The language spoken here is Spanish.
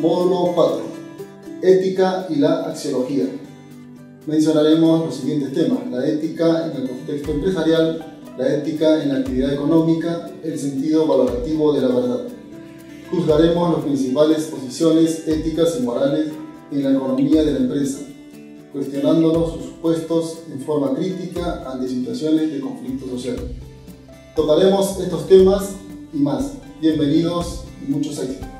Módulo 4. Ética y la axiología. Mencionaremos los siguientes temas. La ética en el contexto empresarial, la ética en la actividad económica, el sentido valorativo de la verdad. Juzgaremos las principales posiciones éticas y morales en la economía de la empresa, cuestionándonos sus puestos en forma crítica ante situaciones de conflicto social. Tocaremos estos temas y más. Bienvenidos y muchos éxitos.